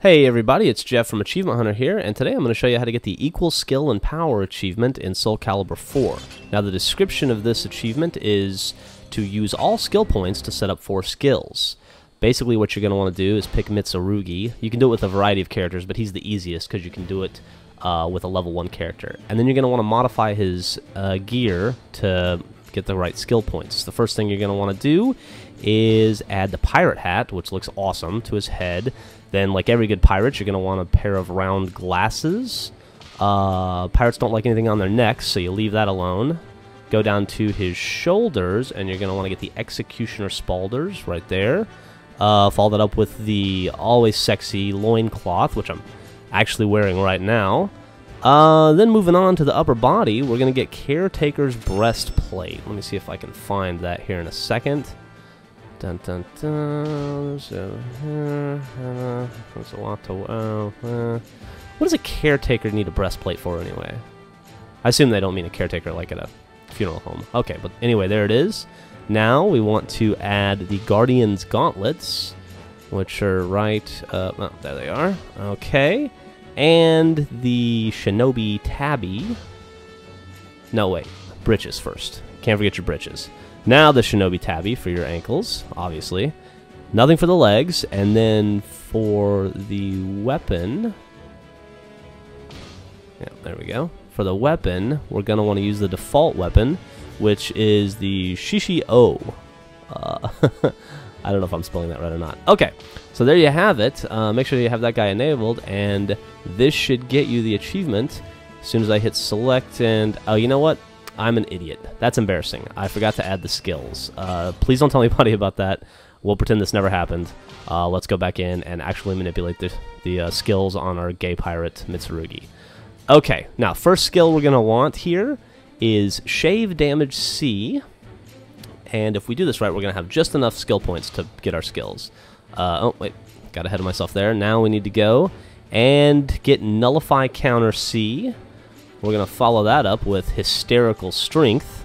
Hey everybody, it's Geoff from Achievement Hunter here, and today I'm going to show you how to get the Equal Skill and Power achievement in Soul Calibur 4. Now the description of this achievement is to use all skill points to set up four skills. Basically what you're going to want to do is pick Mitsurugi. You can do it with a variety of characters, but he's the easiest because you can do it uh, with a level 1 character. And then you're going to want to modify his uh, gear to get the right skill points. The first thing you're going to want to do is add the pirate hat, which looks awesome, to his head. Then, like every good pirate, you're going to want a pair of round glasses. Uh, pirates don't like anything on their necks, so you leave that alone. Go down to his shoulders, and you're going to want to get the Executioner Spaulders right there. Uh, follow that up with the always sexy loincloth, which I'm actually wearing right now. Uh, then moving on to the upper body, we're going to get Caretaker's Breastplate. Let me see if I can find that here in a second. Dun dun dun. So uh, there's a lot to. Uh, uh. What does a caretaker need a breastplate for anyway? I assume they don't mean a caretaker like at a funeral home. Okay, but anyway, there it is. Now we want to add the Guardian's Gauntlets, which are right. Uh, oh, there they are. Okay, and the Shinobi Tabi. No, wait, breeches first. Can't forget your breeches. Now the Shinobi Tabi for your ankles, obviously. Nothing for the legs, and then for the weapon... Yeah, there we go. For the weapon, we're going to want to use the default weapon, which is the Shishi-Oh. Uh, I don't know if I'm spelling that right or not. Okay, so there you have it. Uh, make sure you have that guy enabled, and this should get you the achievement as soon as I hit select. And oh, you know what? I'm an idiot. That's embarrassing. I forgot to add the skills. Uh, please don't tell anybody about that. We'll pretend this never happened. Uh, let's go back in and actually manipulate the, the uh, skills on our gay pirate Mitsurugi. Okay, now first skill we're going to want here is Shave Damage C. And if we do this right, we're going to have just enough skill points to get our skills. Uh, oh, wait, got ahead of myself there. Now we need to go and get Nullify Counter C. We're going to follow that up with Hysterical Strength,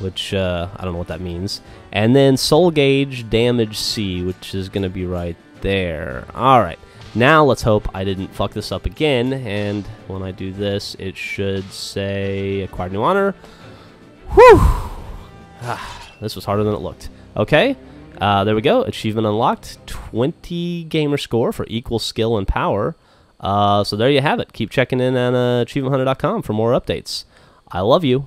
which uh, I don't know what that means. And then Soul Gauge Damage C, which is going to be right there. Alright, now let's hope I didn't fuck this up again. And when I do this, it should say Acquired New Honor. Whew! Ah, this was harder than it looked. Okay, uh, there we go. Achievement unlocked. 20 gamer score for equal skill and power. Uh, so there you have it. Keep checking in on uh, achievementhunter.com for more updates. I love you.